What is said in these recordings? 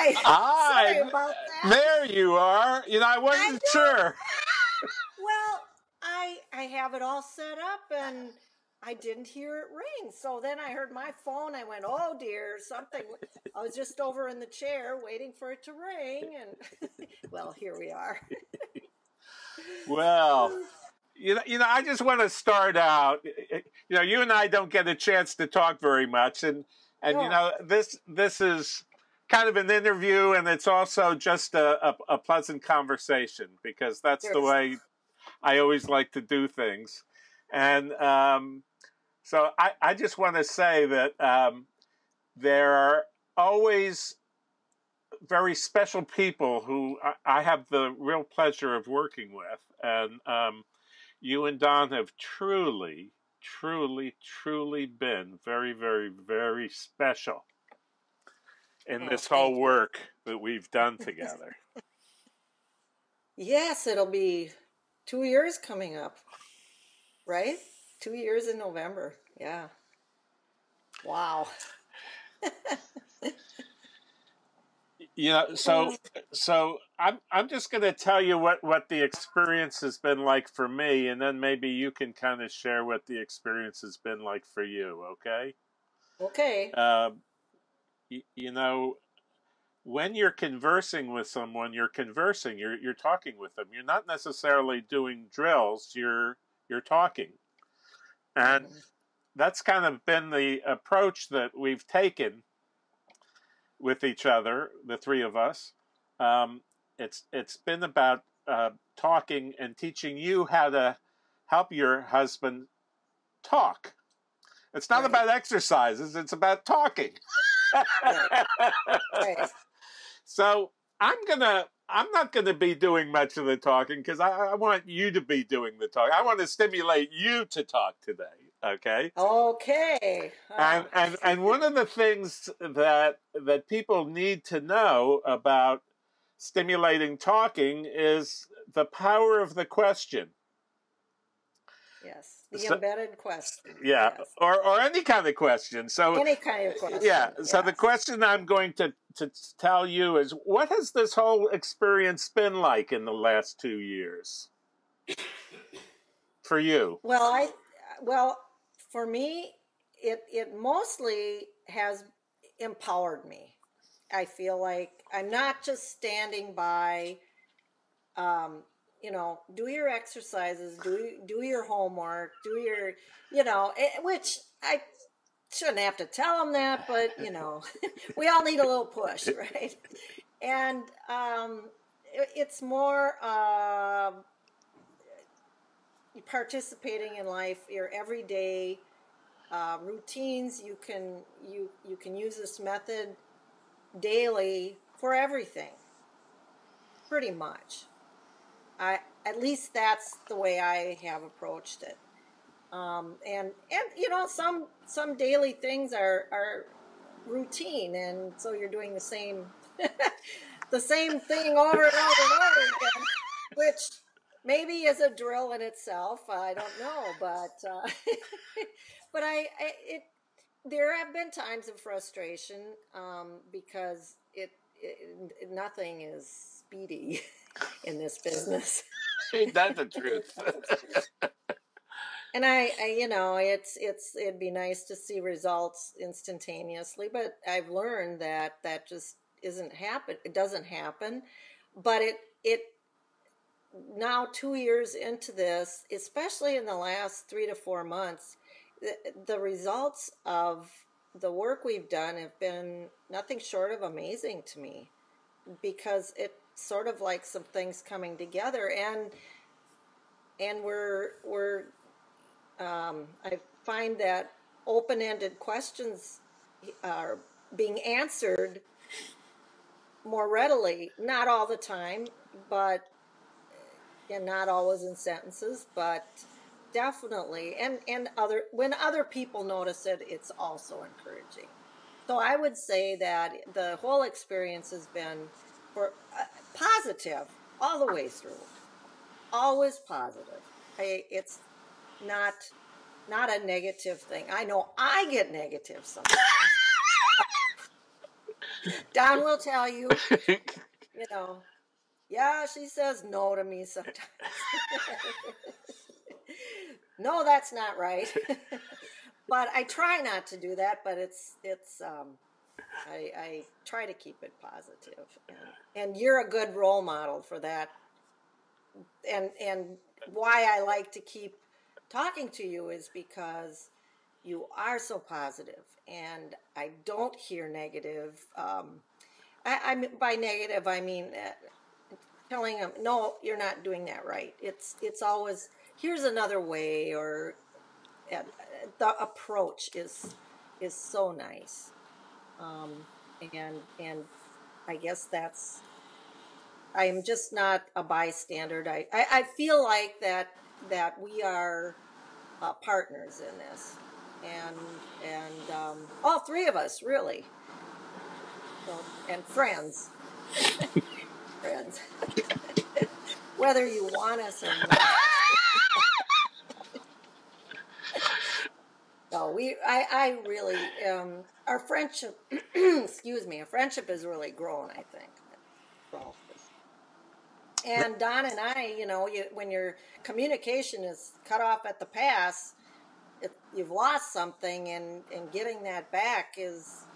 Hi. Hi. Sorry about that. There you are. You know, I wasn't know. sure. Well, I I have it all set up and I didn't hear it ring. So then I heard my phone. I went, "Oh dear, something." I was just over in the chair waiting for it to ring and well, here we are. Well, you know, you know, I just want to start out. Eh, eh, you know, you and I don't get a chance to talk very much, and and you know, this this is kind of an interview, and it's also just a, a, a pleasant conversation because that's the way I always like to do things, and um, so I I just want to say that um, there are always very special people who I, I have the real pleasure of working with, and um, you and Don have truly, truly, truly been very, very, very special in Oh, this whole work that we've done together. Yes, it'll be 2 years coming up. Right? 2 years in November. Yeah. Wow. you know, so so I'm I'm just going to tell you what what the experience has been like for me, and then maybe you can kind of share what the experience has been like for you. Okay. Okay. uh, you, you know, when you're conversing with someone, you're conversing. You're you're talking with them. You're not necessarily doing drills. You're you're talking, and that's kind of been the approach that we've taken with each other, the three of us. Um, it's it's been about uh, talking and teaching you how to help your husband talk. It's not Right. about exercises. It's about talking. Right. So I'm gonna. I'm not going to be doing much of the talking because I, I want you to be doing the talk. I want to stimulate you to talk today. Okay. Okay. And, Ah, and and one of the things that that people need to know about stimulating talking is the power of the question. yes. The So- embedded question. Yeah, Yes. or or any kind of question. So Any kind of question. yeah. So the question I'm going to to tell you is, what has this whole experience been like in the last two years for you? Well, I well for me, it it mostly has empowered me. I feel like I'm not just standing by. Um, you know, do your exercises, do do your homework, do your, you know, eh, which I shouldn't have to tell them that, but you know, we all need a little push, right? And um, it, it's more. Uh, participating in life, your everyday uh, routines. You can you you can use this method daily for everything, pretty much. I at least that's the way I have approached it. Um, and and you know some some daily things are are routine, and so you're doing the same the same thing over and over and over again, which maybe is a drill in itself. I don't know, but uh, but I, I it there have been times of frustration um, because it, it nothing is speedy in this business. Ain't that the truth? And I, I, you know, it's it's it'd be nice to see results instantaneously, but I've learned that that just isn't happen. It doesn't happen, but it it now two years into this, especially in the last three to four months, the, the results of the work we've done have been nothing short of amazing to me because it's sort of like some things coming together and and we're we're um, I find that open-ended questions are being answered more readily. Not all the time, but and not always in sentences, but definitely. And and other when other people notice it, it's also encouraging. So I would say that the whole experience has been for uh, positive all the way through. Always positive. It's not not a negative thing. I know I get negative sometimes. Don will tell you, you know, yeah, she says no to me sometimes. no, that's not right. but I try not to do that, but it's it's um I, I try to keep it positive. And, and you're a good role model for that. And and why I like to keep talking to you is because you are so positive and I don't hear negative. Um, I, I by negative, I mean uh, telling them, no, you're not doing that right. It's, it's always, here's another way or uh, the approach is, is so nice. Um, and, and I guess that's, I'm just not a bystander. I, I, I feel like that, that we are uh, partners in this and and um, all three of us really, so, and friends, friends, whether you want us or not. No, we, I, I really, um, our friendship, excuse me, our friendship has really grown. I think. And Don and I, you know, you, when your communication is cut off at the pass, if you've lost something and and getting that back is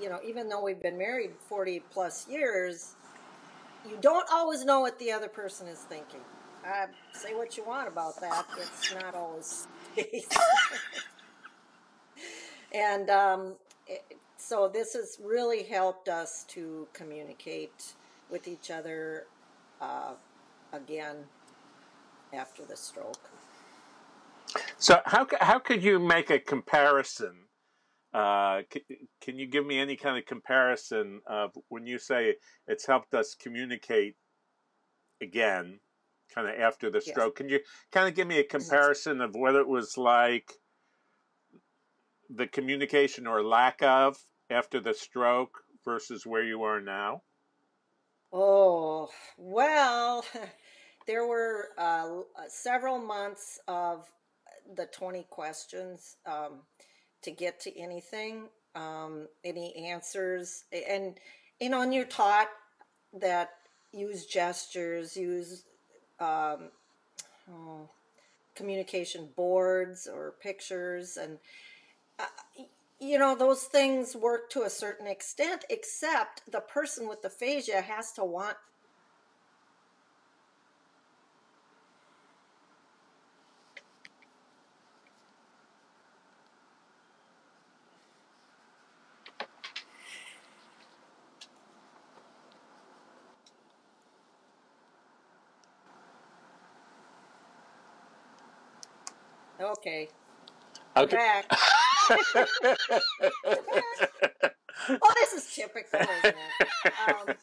you know even though we've been married 40 plus years you don't always know what the other person is thinking uh, say what you want about that it's not always and um, it, so this has really helped us to communicate with each other uh, again after the stroke so how how could you make a comparison? Uh, can, can you give me any kind of comparison of when you say it's helped us communicate again, kind of after the stroke? Yes. Can you kind of give me a comparison of what it was like, the communication or lack of after the stroke versus where you are now? Oh well, there were uh, several months of the 20 questions um, to get to anything, um, any answers. And, you know, and you're taught that use gestures, use um, oh, communication boards or pictures. And, uh, you know, those things work to a certain extent, except the person with aphasia has to want Okay. Okay. Oh, this is typical, isn't it? Um,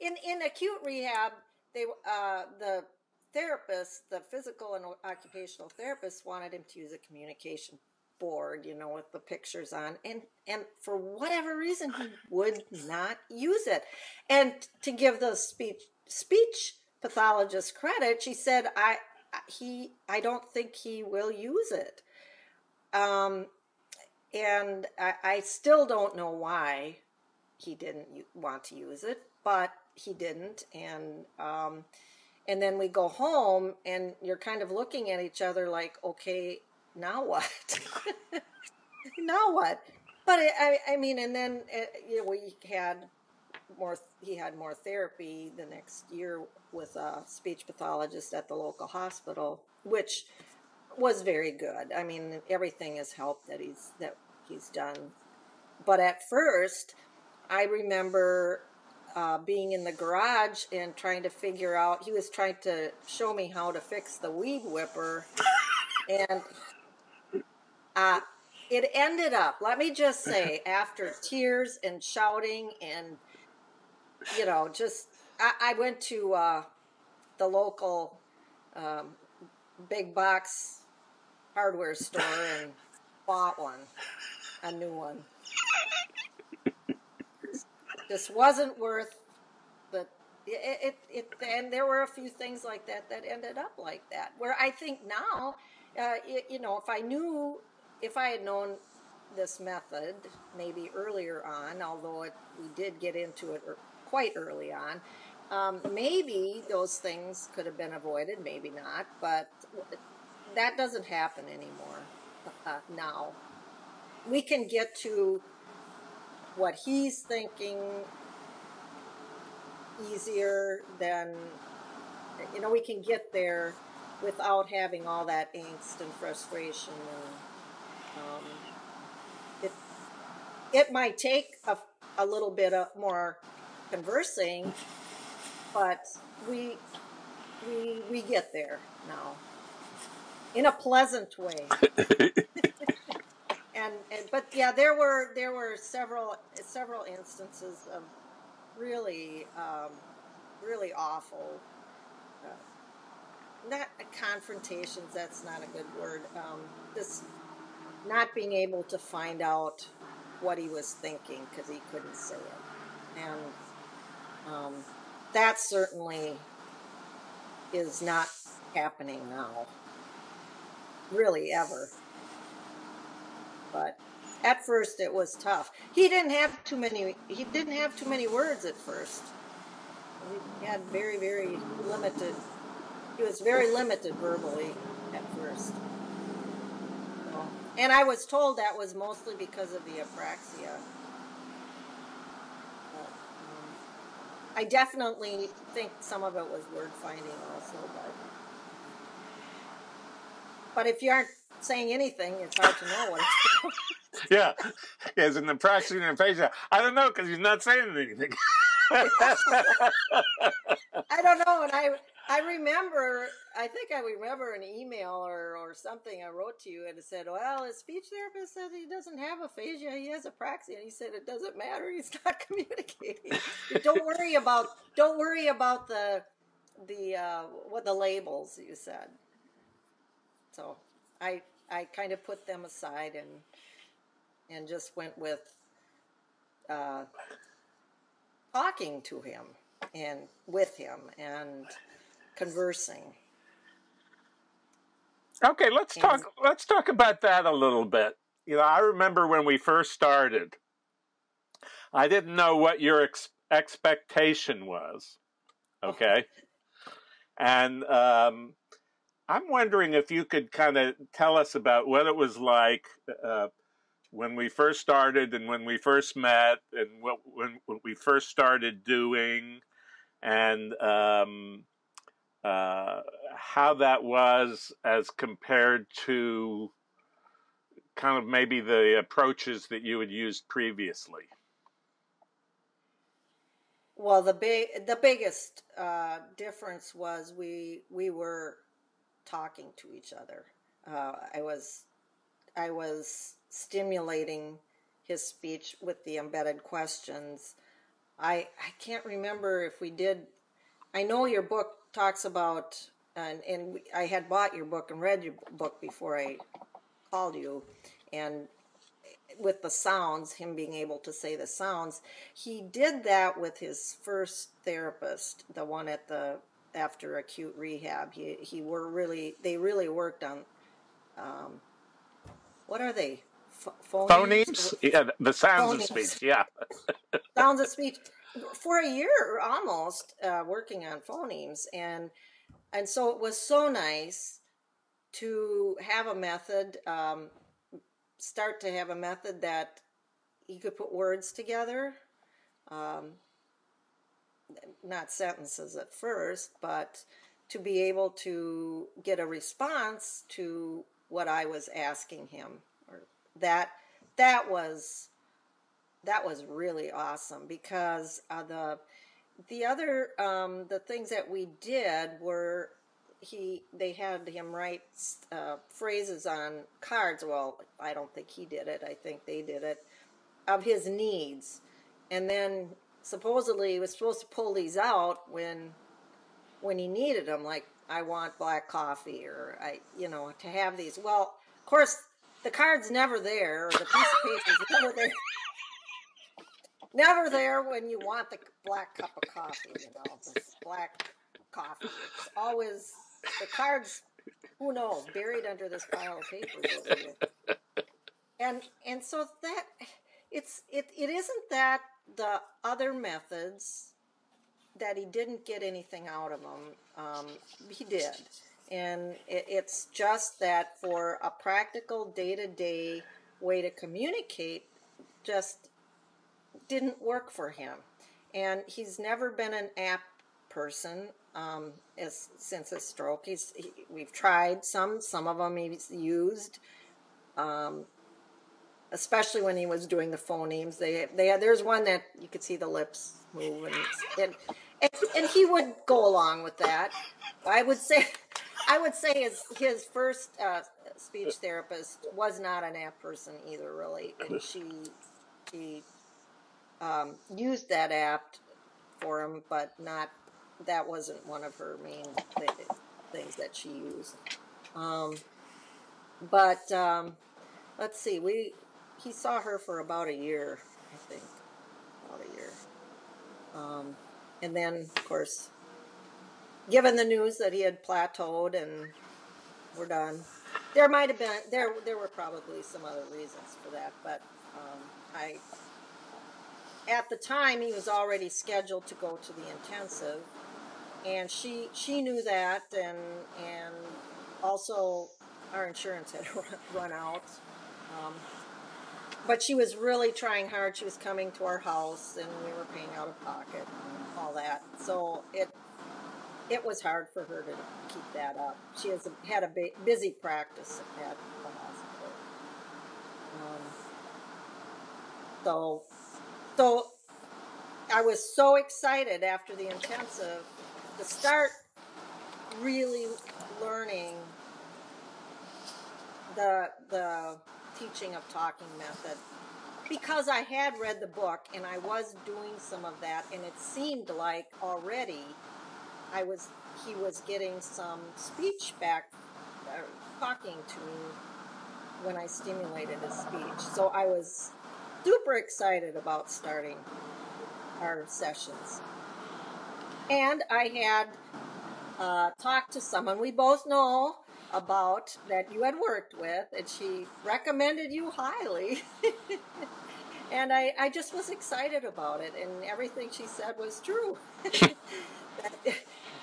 in in acute rehab, they uh, the therapist, the physical and occupational therapist, wanted him to use a communication board, you know, with the pictures on, and and for whatever reason, he would not use it. And to give the speech speech pathologist credit, she said, "I he I don't think he will use it. Um, and I, I still don't know why he didn't want to use it, but he didn't. And um, and then we go home, and you're kind of looking at each other like, okay, now what? now what? But I, I mean, and then uh, you know, we had more he had more therapy the next year with a speech pathologist at the local hospital which was very good. I mean everything has helped that he's that he's done. But at first i remember uh, being in the garage and trying to figure out he was trying to show me how to fix the weed whipper. And uh, it ended up let me just say after tears and shouting and you know, just I, I went to uh, the local um, big box hardware store and bought one, a new one. This wasn't worth the it, it, it and there were a few things like that that ended up like that. Where I think now, uh, it, you know, if I knew, if I had known this method maybe earlier on, although it, we did get into it quite early on. Um, maybe those things could have been avoided, maybe not, but that doesn't happen anymore uh, now. We can get to what he's thinking easier than, you know, we can get there without having all that angst and frustration and um, it it might take a, a little bit of more conversing but we we we get there now in a pleasant way. And, and but yeah there were there were several several instances of really um, really awful uh, not confrontations that's not a good word um, this not being able to find out what he was thinking because he couldn't say it. And um, that certainly is not happening now really ever but at first it was tough he didn't have too many he didn't have too many words at first he had very very limited he was very limited verbally at first. And I was told that was mostly because of the apraxia. Um, I definitely think some of it was word finding also, but but if you aren't saying anything, it's hard to know what. it's yeah, as in the apraxia and aphasia, I don't know because he's not saying anything. I don't know, and I I remember, I think I remember an email or, or something I wrote to you and it said, well, his speech therapist said he doesn't have aphasia, he has apraxia. And he said, it doesn't matter, he's not communicating. don't worry about, don't worry about the, the, uh, what the labels you said. So I, I kind of put them aside and, and just went with, uh, talking to him and with him and conversing. Okay, let's and, talk. Let's talk about that a little bit. You know, I remember when we first started. I didn't know what your ex- expectation was. Okay, and um, I'm wondering if you could kind of tell us about what it was like uh, when we first started and when we first met and what when, we first started doing and um, uh, how that was as compared to kind of maybe the approaches that you had used previously. Well, the big the biggest uh, difference was we we were talking to each other. Uh, I was I was stimulating his speech with the embedded questions. I I can't remember if we did. I know your book talks about, and, and I had bought your book and read your book before I called you, and with the sounds, him being able to say the sounds, he did that with his first therapist, the one at the after acute rehab. He he were really they really worked on, um, what are they? Ph- phonemes? phonemes? Yeah, the sounds phonemes. of speech. Yeah, sounds of speech for a year almost uh, working on phonemes and and so it was so nice to have a method um, start to have a method that he could put words together um, not sentences at first but to be able to get a response to what i was asking him or that that was that was really awesome because uh, the the other um, the things that we did were he they had him write uh, phrases on cards. Well, I don't think he did it. I think they did it of his needs, and then supposedly he was supposed to pull these out when when he needed them. Like I want black coffee, or I you know to have these. Well, of course the card's never there, or the piece of paper's never there never there when you want the black cup of coffee, you know, the black coffee. It's always the cards, who knows, buried under this pile of papers and and so that it's it it isn't that the other methods that he didn't get anything out of them. Um, he did, and it, it's just that for a practical day to day way to communicate, just didn't work for him, and he's never been an app person um, as, since his stroke. He's he, we've tried some, some of them he's used. Um, especially when he was doing the phonemes. They they had, there's one that you could see the lips move, and, and and, and he would go along with that. I would say, I would say his his first uh, speech therapist was not an app person either, really, and she she um, used that app for him, but not that wasn't one of her main th- things that she used. Um, but um, let's see, we he saw her for about a year, I think, about a year. Um, and then, of course, given the news that he had plateaued and we're done, there might have been there there were probably some other reasons for that, but um, I at the time he was already scheduled to go to the intensive, and she she knew that, and and also our insurance had run out. Um, but she was really trying hard. She was coming to our house, and we were paying out of pocket and all that. So it it was hard for her to keep that up. She has a, had a busy practice at the hospital. Um, so so I was so excited after the intensive to start really learning the the teaching of talking method because I had read the book and I was doing some of that and it seemed like already I was he was getting some speech back uh, talking to me when I stimulated his speech. So I was super excited about starting our sessions. And I had uh, talked to someone we both know about that you had worked with, and she recommended you highly. and I, I just was excited about it, and everything she said was true.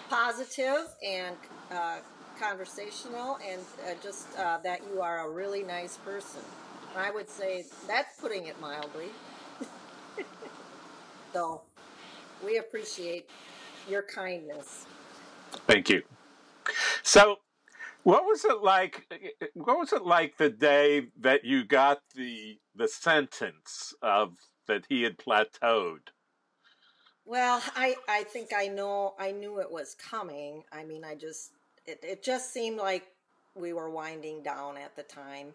Positive and uh, conversational, and uh, just uh, that you are a really nice person. I would say that's putting it mildly. so we appreciate your kindness. Thank you. So what was it like? What was it like the day that you got the the sentence of that he had plateaued? Well, I I think I know I knew it was coming. I mean, I just it it just seemed like we were winding down at the time,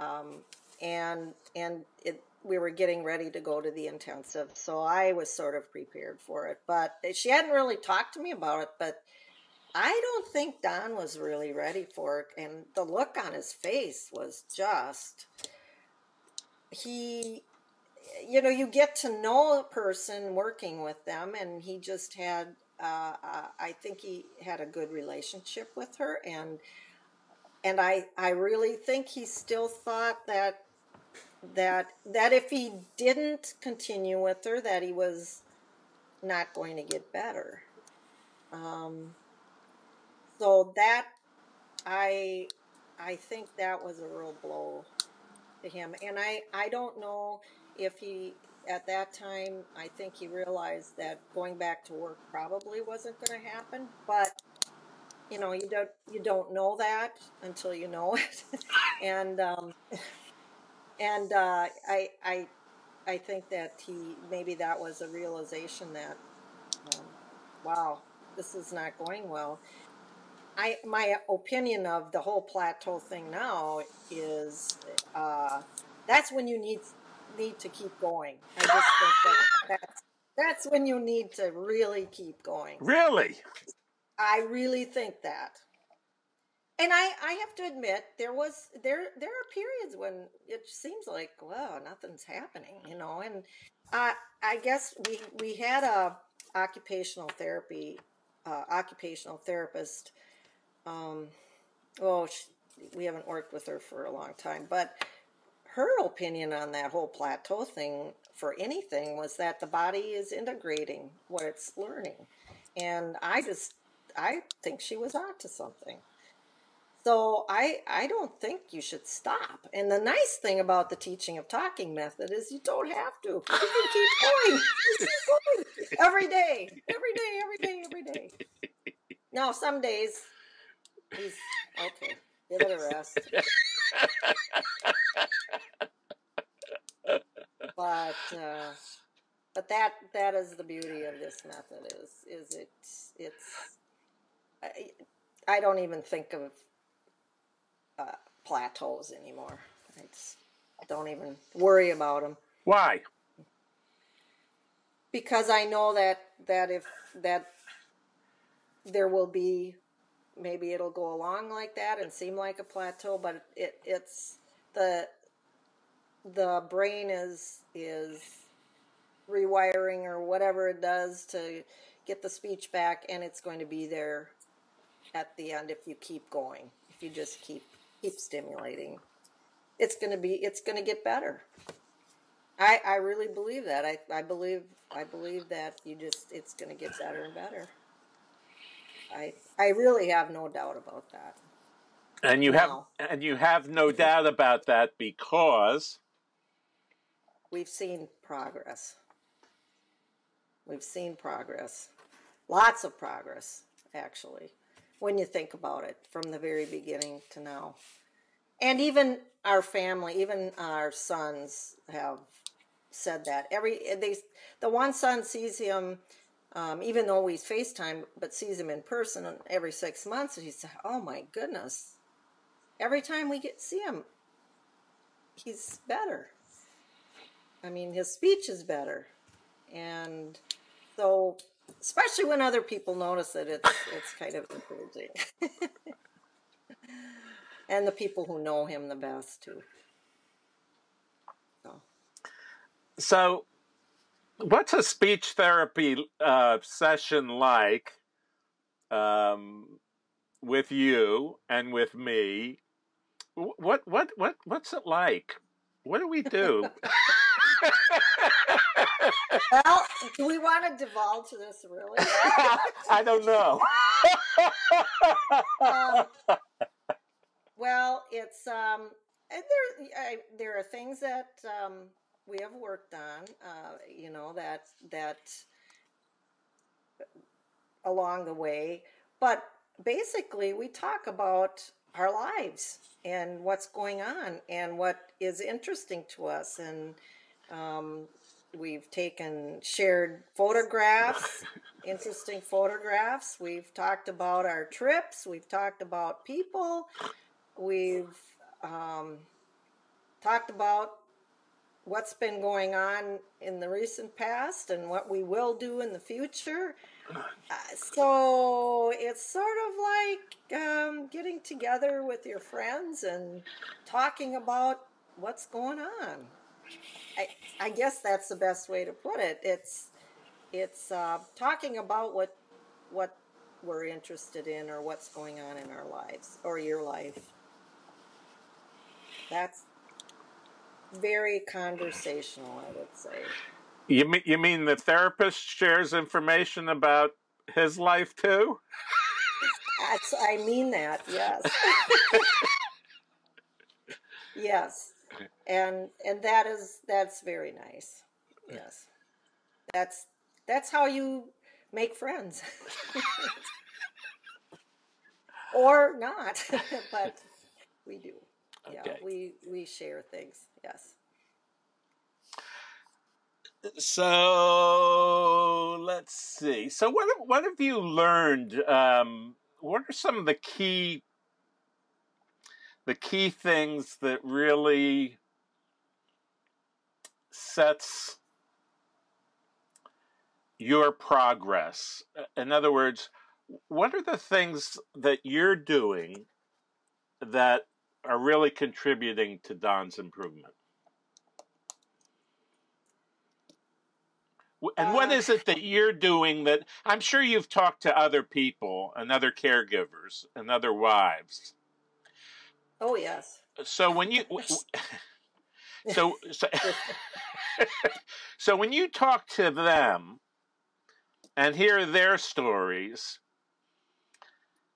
um, and and it we were getting ready to go to the intensive, so I was sort of prepared for it. But she hadn't really talked to me about it, but I don't think Don was really ready for it, and the look on his face was just he you know you get to know a person working with them and he just had uh, uh, i think he had a good relationship with her and and i i really think he still thought that that that if he didn't continue with her that he was not going to get better. Um, so that I I think that was a real blow to him, and I I don't know if he at that time I think he realized that going back to work probably wasn't going to happen, but you know you don't you don't know that until you know it, and um, and uh, I I I think that he maybe that was a realization that um, wow this is not going well I my opinion of the whole plateau thing now is uh, that's when you need need to keep going. I just think that that's that's when you need to really keep going. Really, I really think that. And I, I have to admit there was there there are periods when it seems like wow nothing's happening you know and I I guess we we had a occupational therapy uh, occupational therapist um, she, we haven't worked with her for a long time, but her opinion on that whole plateau thing for anything was that the body is integrating what it's learning. And I just, I think she was onto something. So I I don't think you should stop. And the nice thing about the teaching of talking method is you don't have to. You can keep going. keep going. Every day. Every day, every day, every day. Now some days he's okay. Give it a rest. but uh, but that that is the beauty of this method is is it it's I, I don't even think of uh, plateaus anymore. I don't even worry about them Why? because I know that that if that there will be maybe it'll go along like that and seem like a plateau, but it it's the the brain is is rewiring or whatever it does to get the speech back and it's going to be there at the end if you keep going if you just keep keep stimulating. It's going to be it's going to get better. I i really believe that. I i believe i believe that you just it's going to get better and better i i really have no doubt about that. And you have and you have no doubt about that because we've seen progress. We've seen progress. Lots of progress actually when you think about it from the very beginning to now. And even our family even our sons have said that. Every they the one son sees him um, even though we FaceTime, but sees him in person every six months, he said, "Oh my goodness! Every time we get see him, he's better. I mean, his speech is better, and so especially when other people notice it, it's it's kind of encouraging. and the people who know him the best too. So so what's a speech therapy uh, session like um, with you and with me? What what what what's it like? What do we do? well, do we want to divulge this really? I don't know. um, well, it's um, and there I, there are things that um, we have worked on. Uh, you know that that along the way, but basically we talk about our lives and what's going on and what is interesting to us. And um, we've taken shared photographs interesting photographs. We've talked about our trips. We've talked about people. We've um, talked about what's been going on in the recent past and what we will do in the future. Uh, so it's sort of like um, getting together with your friends and talking about what's going on. I, I guess that's the best way to put it. It's it's uh, talking about what what we're interested in or what's going on in our lives or your life. That's very conversational, I would say. You mean you mean the therapist shares information about his life too? That's, I mean that, yes. yes. And and that is that's very nice. Yes. That's that's how you make friends. or not, but we do. Yeah, we we share things. Yes. So let's see. So what have- what have you learned? Um, what are some of the key the key things that really sets your progress? In other words, what are the things that you're doing that are really contributing to Don's improvement? And what Uh, it that you're doing that I'm sure you've talked to other people and other caregivers and other wives. oh yes. So when you So, so, so when you talk to them and hear their stories,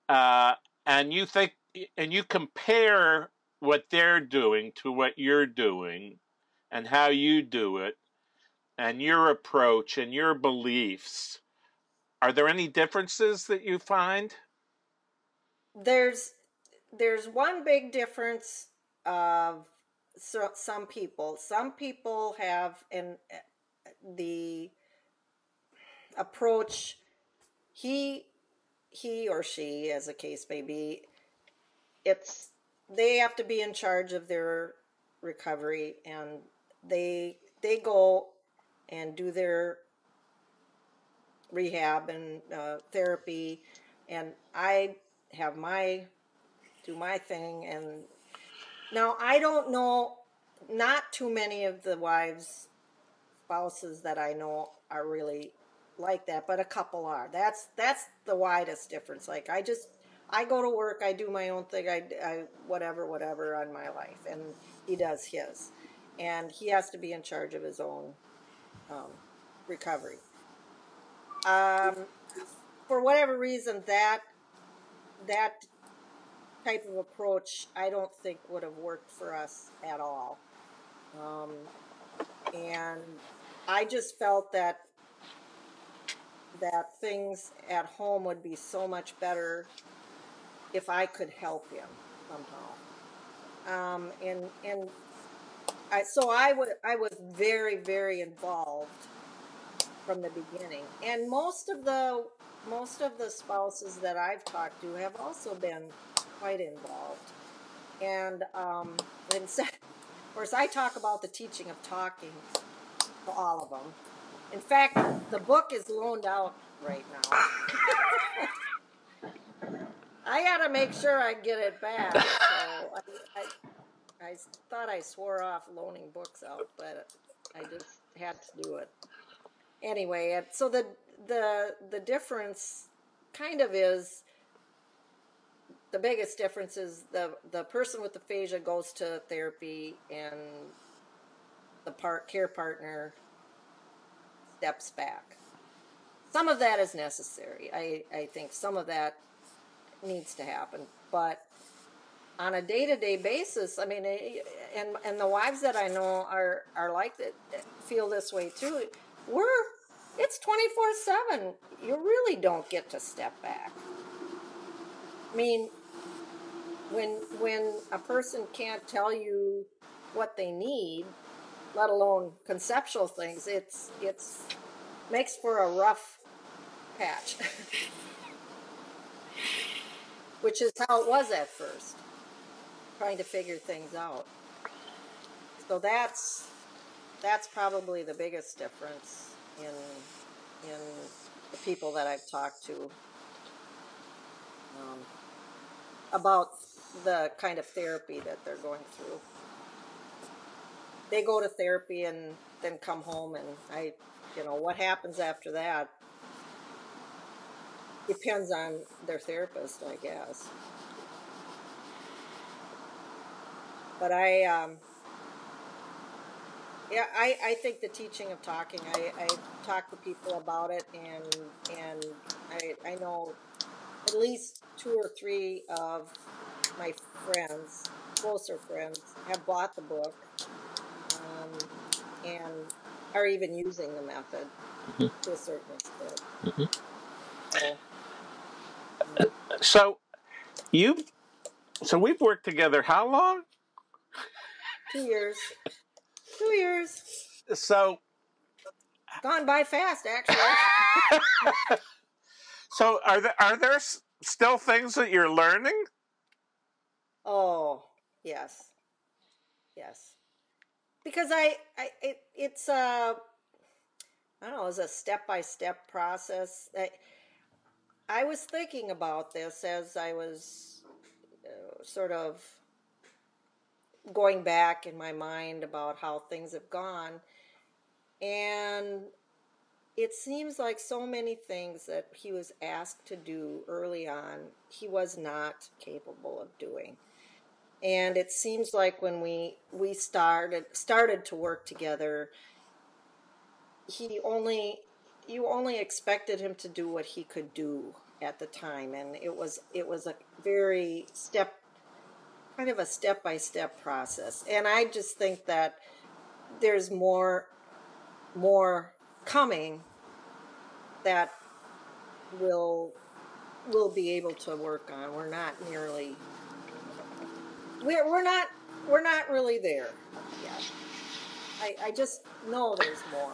uh, and you think, and you compare what they're doing to what you're doing, and how you do it, and your approach and your beliefs, are there any differences that you find? There's there's one big difference of so, some people. Some people have in the approach he he or she as a case may be it's they have to be in charge of their recovery and they they go and do their rehab and uh, therapy. And i have my do my thing and now i don't know not too many of the wives spouses that i know are really like that but a couple are. That's that's the widest difference. Like i just i go to work i do my own thing i, I whatever whatever on my life and he does his. And he has to be in charge of his own recovery um, for whatever reason that that type of approach I don't think would have worked for us at all. Um, and I just felt that that things at home would be so much better if I could help him somehow. Um, and and I, so I would I was very very involved from the beginning, and most of the most of the spouses that I've talked to have also been quite involved. And, um, and so, of course, I talk about the teaching of talking to all of them. In fact, the book is loaned out right now. I got to make sure I get it back. So I, I, I thought I swore off loaning books out, but I just had to do it. Anyway, so the the the difference kind of is the biggest difference is the the person with aphasia goes to therapy and the part care partner steps back. Some of that is necessary. I, I think some of that needs to happen, but on a day to day basis, I mean, eh, and and the wives that I know are are like that, feel this way too. We're it's twenty four seven. You really don't get to step back. I mean, when when a person can't tell you what they need, let alone conceptual things, it's it's makes for a rough patch. Which is how it was at first, trying to figure things out. So that's that's probably the biggest difference in in the people that I've talked to um, about the kind of therapy that they're going through. They go to therapy and then come home, and I, you know, what happens after that depends on their therapist, I guess. But I, um, yeah, I, I think the teaching of talking, I, I talk to people about it, and and I, I know at least two or three of my friends, closer friends, have bought the book um, and are even using the method mm-hmm. to a certain extent. Mm-hmm. So, so you, so we've worked together how long? Two years. Two years. So gone by fast, actually. so are there are there still things that you're learning? Oh, yes. Yes. Because I, I it, it's a, I don't know, it's a step by step process. I, I was thinking about this as I was uh, sort of going back in my mind about how things have gone. And it seems like so many things that he was asked to do early on, he was not capable of doing and it seems like when we we started started to work together he only you only expected him to do what he could do at the time and it was it was a very step kind of a step by step process and i just think that there's more more coming that will will be able to work on we're not nearly we're, we're not we're not really there yet I, I just know there's more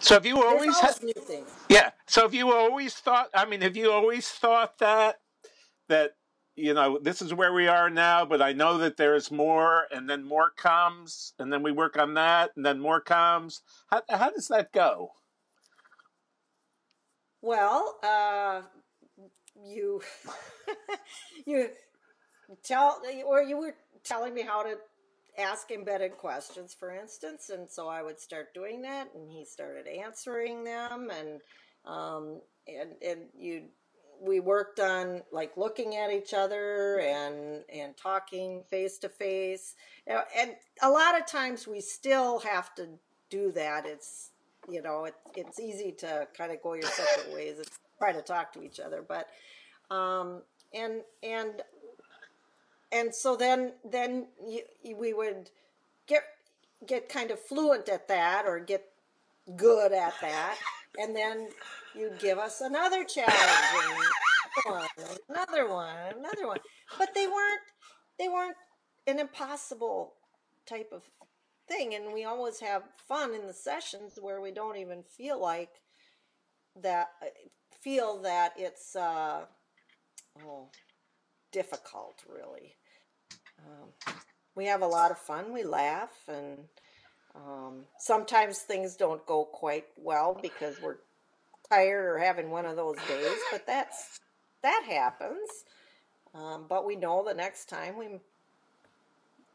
So have you there's always had? new things Yeah. So have you always thought? I mean, have you always thought that that you know this is where we are now, but I know that there's more, and then more comes, and then we work on that, and then more comes. How how does that go? well uh you you tell or you were telling me how to ask embedded questions for instance and so i would start doing that and he started answering them and um and and you we worked on like looking at each other and and talking face to face and a lot of times we still have to do that. It's you know it, it's easy to kind of go your separate ways and try to talk to each other but um and and and so then then you, we would get get kind of fluent at that or get good at that. And then you'd give us another challenge one, another one another one but they weren't they weren't an impossible type of thing and we always have fun in the sessions where we don't even feel like that feel that it's uh oh difficult really um, we have a lot of fun. We laugh, and um, sometimes things don't go quite well because we're tired or having one of those days. But that's that happens. Um, but we know the next time we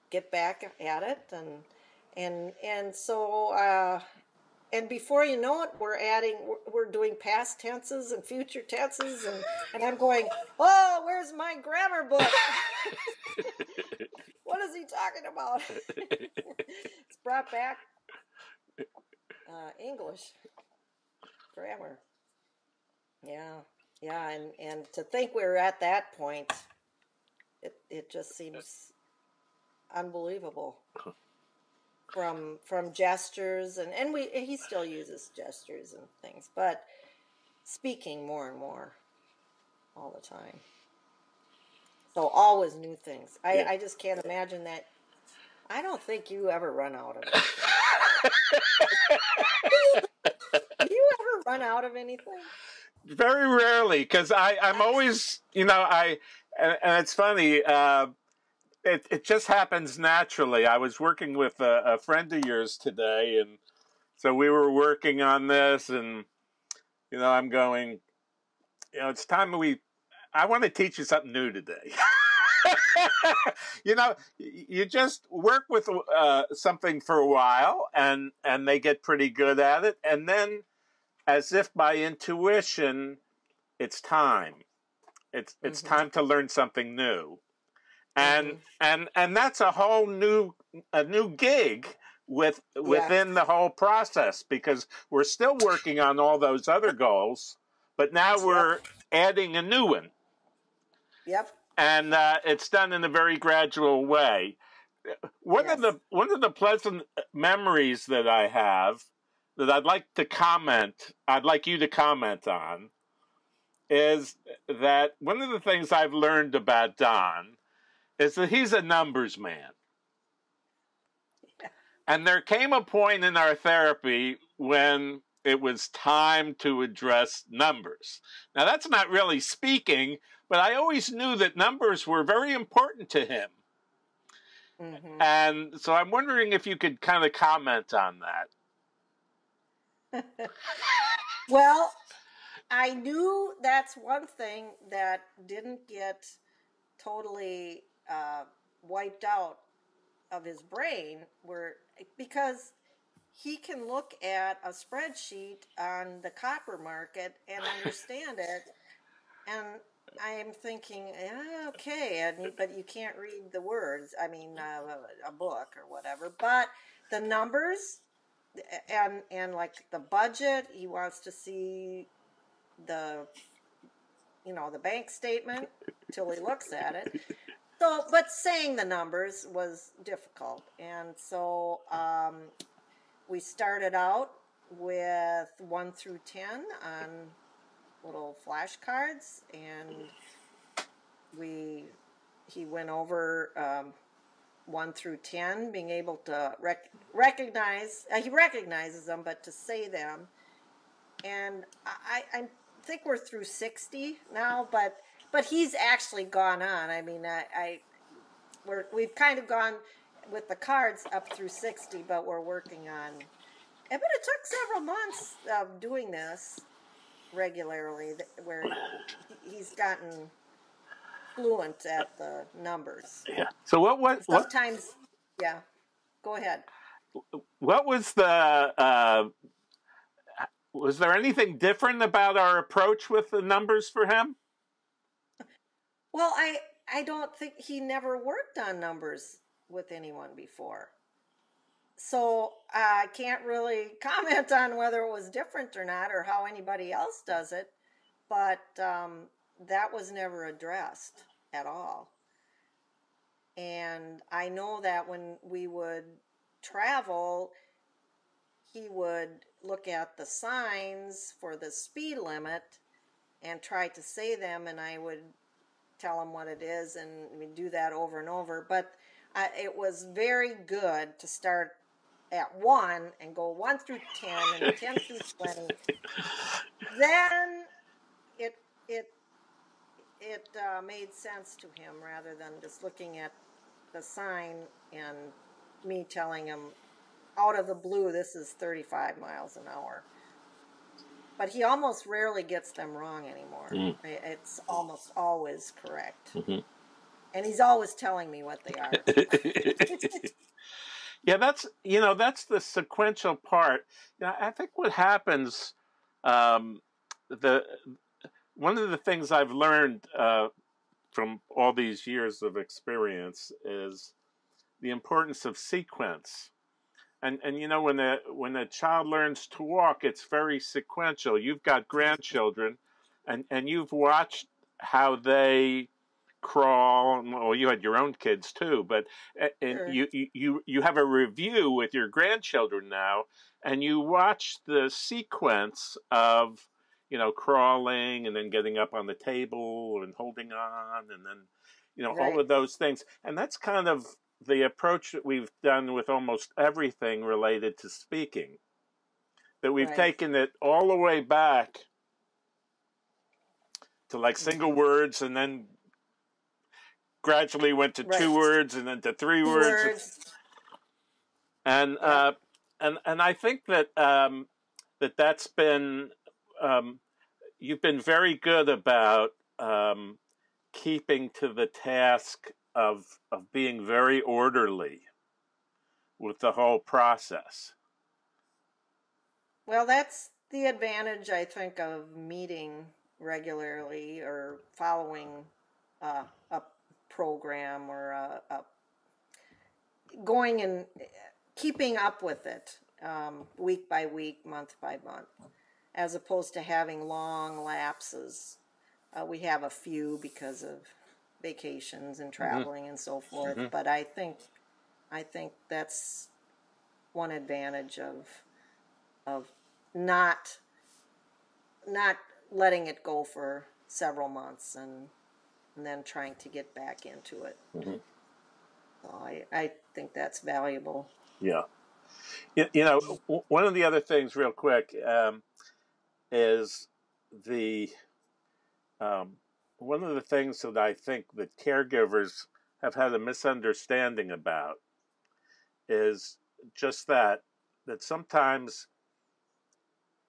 get back at it, and and and so uh, and before you know it, we're adding, we're, doing past tenses and future tenses, and and I'm going, oh, where's my grammar book? what is he talking about? it's brought back uh, English grammar. Yeah, yeah, and and to think we're at that point, it it just seems unbelievable. From from gestures and and we he still uses gestures and things, but speaking more and more all the time. So always new things. I Yeah. I just can't imagine that. I don't think you ever run out of it. Do you ever run out of anything? Very rarely, because I I'm always you know I and, and it's funny. Uh, it it just happens naturally. I was working with a, a friend of yours today, and so we were working on this, and you know I'm going. You know, it's time we. I want to teach you something new today. you know, you just work with uh, something for a while, and and they get pretty good at it, and then, as if by intuition, it's time. It's it's Mm-hmm. time to learn something new, and Mm-hmm. and and that's a whole new a new gig with Yeah. within the whole process because we're still working on all those other goals, but now we're adding a new one Yep. and uh, it's done in a very gradual way. One of the one of the pleasant memories that I have that I'd like to comment, I'd like you to comment on, is that one of the things I've learned about Don is that he's a numbers man. And there came a point in our therapy when it was time to address numbers. Now, that's not really speaking, but I always knew that numbers were very important to him. hmm And so I'm wondering if you could kind of comment on that. Well, I knew that's one thing that didn't get totally uh, wiped out of his brain, where because he can look at a spreadsheet on the copper market and understand it, and I'm thinking, yeah, okay, but you can't read the words. I mean, uh, a book or whatever. But the numbers and and like the budget, he wants to see the you know the bank statement till he looks at it. So, but saying the numbers was difficult, and so um, we started out with one through ten on little flashcards, and we he went over um, one through ten, being able to rec- recognize. Uh, he recognizes them, but to say them, and I, I think we're through sixty now, but but he's actually gone on. I mean, I, I we're we've kind of gone with the cards up through sixty, but we're working on. But it took several months of doing this regularly, where he's gotten fluent at the numbers. Yeah. So what was sometimes? What, yeah. Go ahead. What was the? Uh, was there anything different about our approach with the numbers for him? Well, I I don't think he never worked on numbers with anyone before. So I can't really comment on whether it was different or not or how anybody else does it, but um, that was never addressed at all. And I know that when we would travel, he would look at the signs for the speed limit and try to say them, and I would tell him what it is, and we do that over and over. But uh, it was very good to start at one and go one through ten and ten through twenty. Then it it it uh, made sense to him rather than just looking at the sign and me telling him out of the blue this is 35 miles an hour. But he almost rarely gets them wrong anymore. Mm. it's almost always correct. Mm-hmm. and he's always telling me what they are. Yeah that's you know that's the sequential part. You know, i think what happens um, the one of the things I've learned uh, from all these years of experience is the importance of sequence. And and you know when a when a child learns to walk, it's very sequential. You've got grandchildren, and and you've watched how they crawl. Well, you had your own kids too, but and sure. you you you have a review with your grandchildren now, and you watch the sequence of you know, crawling and then getting up on the table and holding on and then, you know, right. all of those things. And that's kind of the approach that we've done with almost everything related to speaking. That we've right. taken it all the way back to like single mm-hmm. words and then gradually went to right. two words and then to three words. words. And, yeah. uh, and, and I think that, um, that that's been um, you've been very good about um, keeping to the task of of being very orderly with the whole process. Well, that's the advantage I think of meeting regularly or following uh, a program or a, a going and keeping up with it um, week by week, month by month as opposed to having long lapses. Uh, we have a few because of vacations and mm-hmm. traveling mm-hmm. and so forth, mm-hmm. but I think I think that's one advantage of of not not letting it go for several months and and then trying to get back into it. Mm-hmm. So I I think that's valuable. Yeah. You, you know, one of the other things, real quick, um, is the um, one of the things that I think that caregivers have had a misunderstanding about is just that that sometimes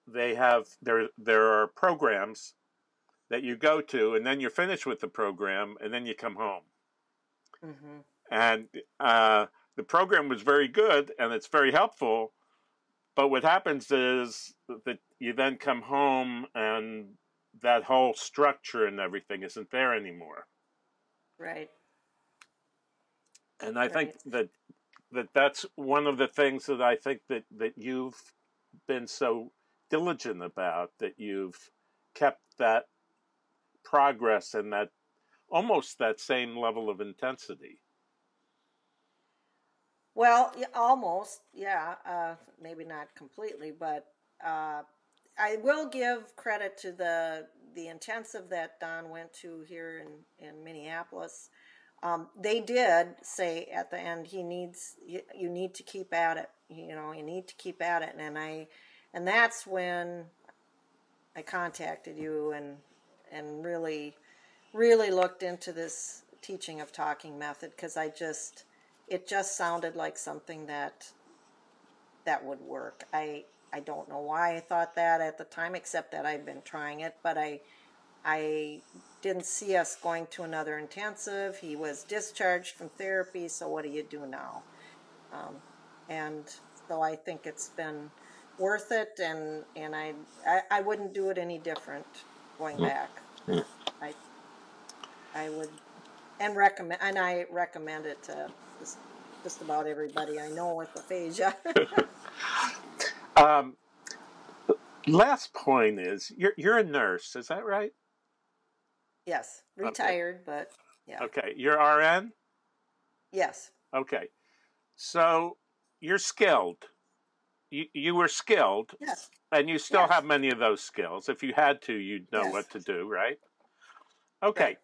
they have there there are programs that you go to and then you're finished with the program and then you come home mm-hmm. and uh, the program was very good and it's very helpful but what happens is that you then come home and that whole structure and everything isn't there anymore. Right. And I think that that that's one of the things that I think that that you've been so diligent about that you've kept that progress and that almost that same level of intensity. Well, almost, yeah. Uh, maybe not completely, but uh, I will give credit to the the intensive that Don went to here in in Minneapolis. Um, they did say at the end he needs you, you need to keep at it. You know, you need to keep at it, and I and that's when I contacted you and and really really looked into this teaching of talking method because I just it just sounded like something that that would work. I I don't know why I thought that at the time, except that I'd been trying it, but I I didn't see us going to another intensive. He was discharged from therapy, so what do you do now? Um, and so I think it's been worth it, and and I I, I wouldn't do it any different going back. I I would and recommend and I recommend it to just, just about everybody I know with aphasia. Um, last point is you're you're a nurse, is that right? yes, Okay. retired, but yeah, Okay, you're RN. yes, Okay, so you're skilled. You you were skilled, yes, and you still yes, have many of those skills. If you had to, you'd know yes, what to do, right? Okay, right.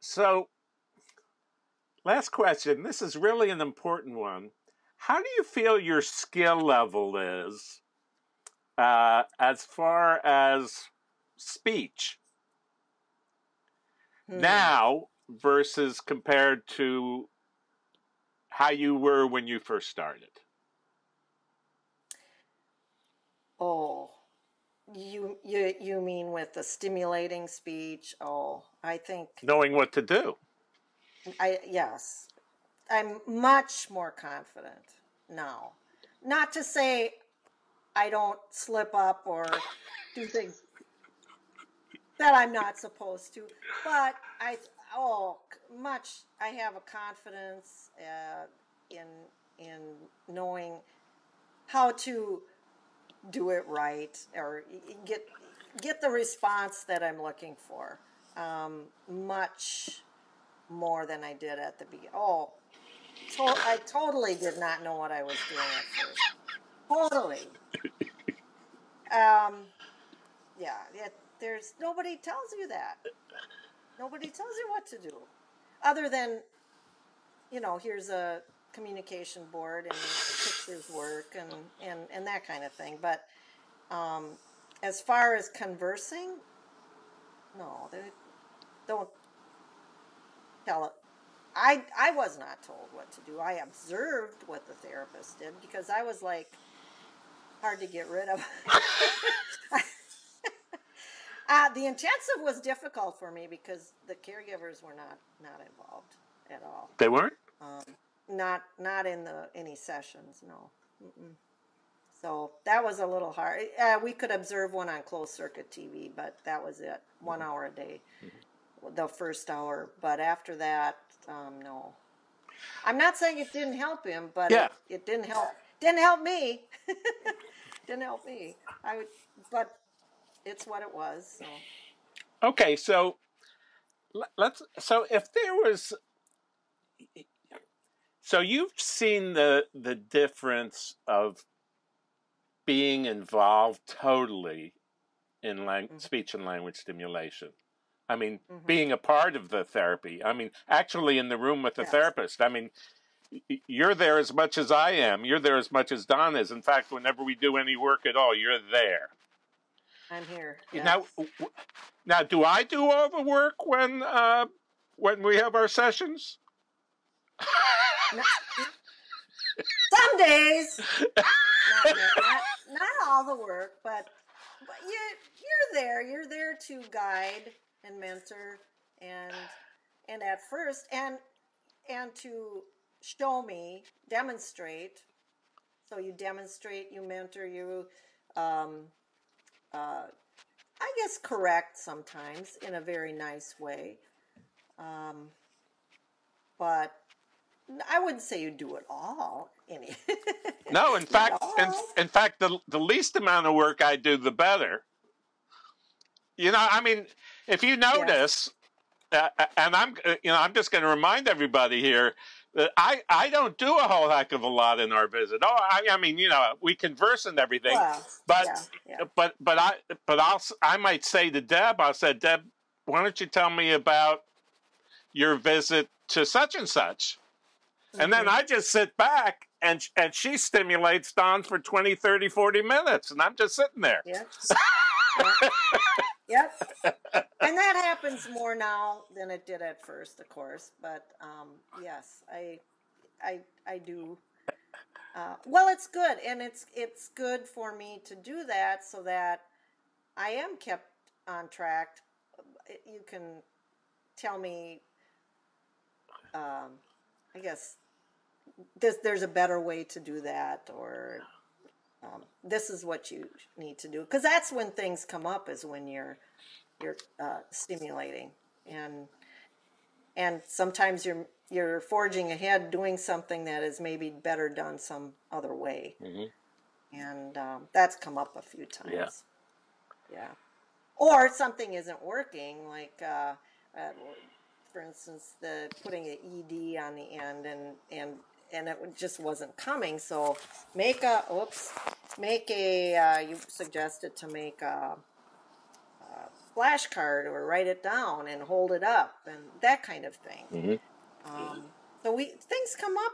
so last question. This is really an important one. How do you feel your skill level is uh, as far as speech Hmm. now versus compared to how you were when you first started? Oh, you you you mean with the stimulating speech? Oh, I think Knowing what to do. I yes, I'm much more confident now. Not to say I don't slip up or do things that I'm not supposed to, but I oh much I have a confidence uh, in in knowing how to do it right or get get the response that I'm looking for. Um, much more than I did at the beginning. Oh, to- I totally did not know what I was doing at first. Totally. Um, yeah, yeah. There's nobody tells you that. Nobody tells you what to do, other than you know, here's a communication board and pictures work and and and that kind of thing. But um, as far as conversing, no, they don't tell it. I I was not told what to do. I observed what the therapist did because I was like hard to get rid of. uh, the intensive was difficult for me because the caregivers were not not involved at all. They weren't? Um, not not in the any sessions, no. Mm-mm. So that was a little hard. Uh, we could observe one on closed circuit TV, but that was it. One hour a day, the first hour. But after that, um, no. I'm not saying it didn't help him, but Yeah. it, it didn't help. Didn't help me. didn't help me. I would, but it's what it was. So Okay, so let's. So if there was, so you've seen the the difference of being involved totally in lang- Mhm. speech and language stimulation. I mean, Mhm. being a part of the therapy. I mean, actually in the room with the yes, therapist. I mean, you're there as much as I am. You're there as much as Don is. In fact, whenever we do any work at all, you're there. I'm here. Now, Yes. w- w- now, do I do all the work when uh, when we have our sessions? No, some days. not, not not all the work, but but you you're there. You're there to guide and mentor and and at first and and to show me, demonstrate. So you demonstrate, you mentor, you um, uh, I guess correct sometimes in a very nice way. Um, but I wouldn't say you do it all. Any. no, in fact, in, in fact, the the least amount of work I do, the better. You know, I mean, if you notice, yes. uh, and I'm, uh, you know, I'm just going to remind everybody here that I, I don't do a whole heck of a lot in our visit. Oh, I, I mean, you know, we converse and everything, well, but, yeah, yeah. but, but I, but I'll, I might say to Deb, I said, Deb, why don't you tell me about your visit to such and such? Mm-hmm. And then mm-hmm. I just sit back and and she stimulates Don for 20, 30, 40 minutes and I'm just sitting there. Yeah. yep. And that happens more now than it did at first, of course. But um, yes, I, I, I do. Uh, well, it's good, and it's it's good for me to do that so that I am kept on track. You can tell me, um, I guess, this, there's a better way to do that, or this is what you need to do because that's when things come up is when you're you're uh, stimulating and and sometimes you're you're forging ahead doing something that is maybe better done some other way mm-hmm. and um, that's come up a few times yeah. yeah or something isn't working like uh, uh, for instance the putting an ed on the end and and and it just wasn't coming. So make a oops, make a uh, you suggested to make a, a flashcard or write it down and hold it up and that kind of thing. Mm-hmm. Um, so we things come up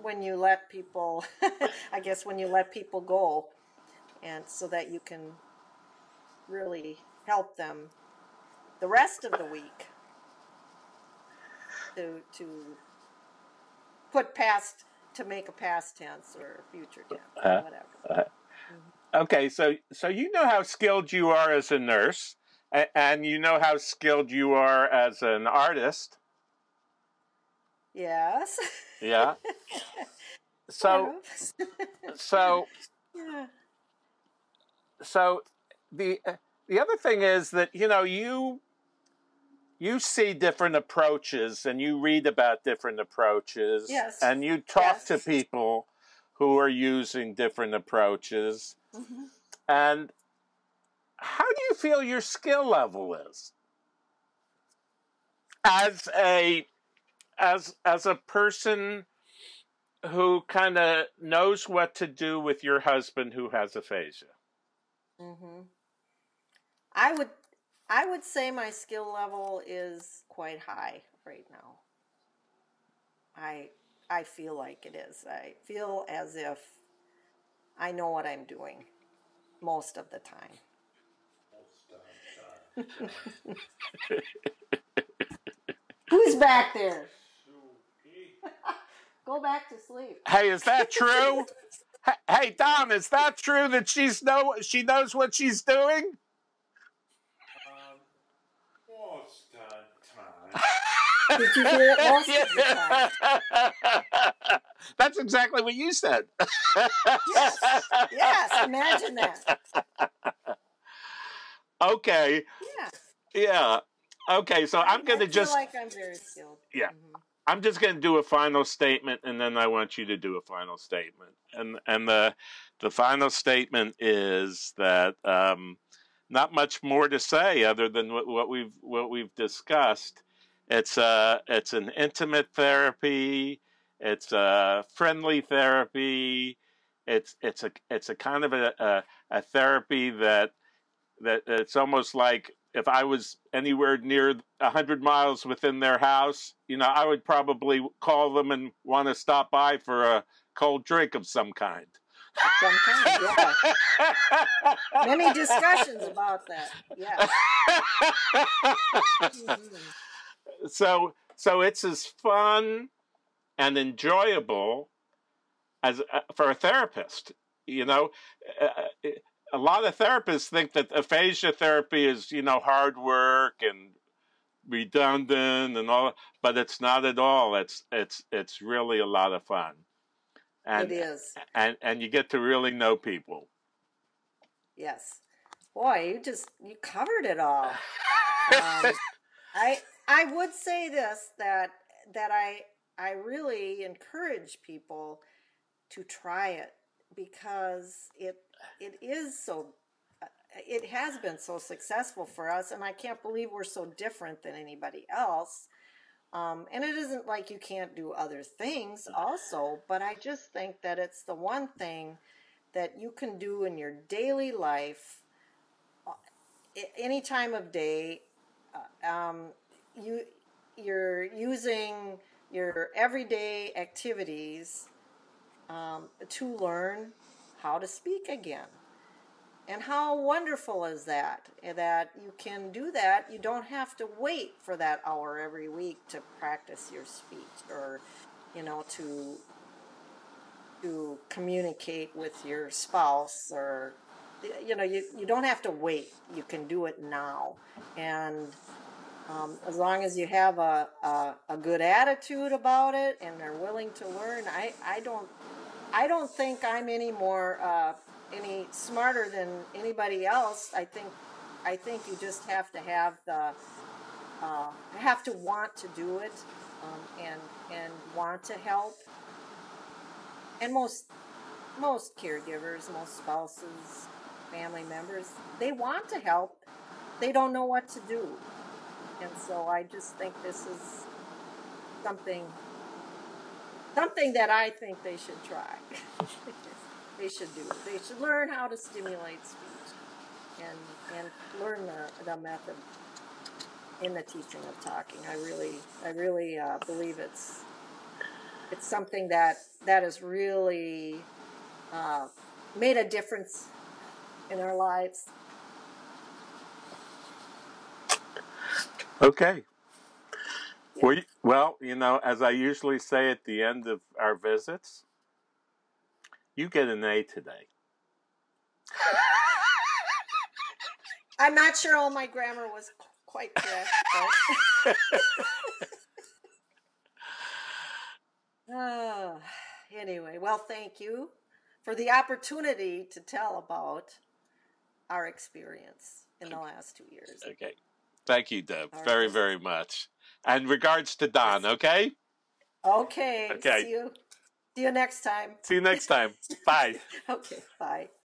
when you let people. I guess when you let people go, and so that you can really help them the rest of the week to to put past to make a past tense or a future tense or uh, whatever. Uh, mm-hmm. Okay, so so you know how skilled you are as a nurse, and, and you know how skilled you are as an artist. Yes. Yeah. So, so, yeah. so the uh, the other thing is that you know you you see different approaches and you read about different approaches yes. and you talk yes. to people who are using different approaches mm-hmm. and how do you feel your skill level is as a as as a person who kind of knows what to do with your husband who has aphasia mm-hmm. i would I would say my skill level is quite high right now. I I feel like it is. I feel as if I know what I'm doing most of the time. Who's back there? Go back to sleep. Hey, is that true? hey, Don, is that true that she's know she knows what she's doing? Did you hear it most of the time? That's exactly what you said. yes, yes. Imagine that. Okay. Yeah. Yeah. Okay, so I, am going to just like I'm very skilled. Yeah. Mm-hmm. I'm just going to do a final statement, and then I want you to do a final statement. And and the the final statement is that um, not much more to say other than what, what we've what we've discussed. It's a it's an intimate therapy. It's a friendly therapy. It's it's a it's a kind of a, a, a therapy that that it's almost like if I was anywhere near a hundred miles within their house, you know, I would probably call them and want to stop by for a cold drink of some kind. Some kind, yeah. Many discussions about that. Yeah. Mm-hmm. So so it's as fun and enjoyable as uh, for a therapist. You know, uh, uh, a lot of therapists think that aphasia therapy is you know hard work and redundant and all, but it's not at all. It's it's it's really a lot of fun. And, it is, and and you get to really know people. Yes, Boy, you just you covered it all. Um, I I would say this that that I I really encourage people to try it because it it is so uh, it has been so successful for us and I can't believe we're so different than anybody else. Um, and it isn't like you can't do other things also, but I just think that it's the one thing that you can do in your daily life, uh, any time of day. Uh, um, you you're using your everyday activities um, to learn how to speak again. And how wonderful is that? That you can do that. You don't have to wait for that hour every week to practice your speech or, you know, to to communicate with your spouse or you know you, you don't have to wait you can do it now and um, as long as you have a, a, a, good attitude about it and they're willing to learn I, I don't I don't think I'm any more uh, any smarter than anybody else I think I think you just have to have the uh, have to want to do it um, and and want to help and most most caregivers, most spouses, family members, they want to help. They don't know what to do. And so I just think this is something something that I think they should try. they should do. They should learn how to stimulate speech and and learn the, the method in the teaching of talking. I really I really uh, believe it's it's something that that has really uh, made a difference in our lives. Okay. Well, well, you know, as I usually say at the end of our visits, you get an A today. I'm not sure all my grammar was quite correct. Uh, anyway, well, thank you for the opportunity to tell about our experience in the last two years. Okay. Thank you, Deb, All very, right. very much. And regards to Don, okay? Okay. Okay. See you. See you next time. See you next time. bye. Okay. Bye.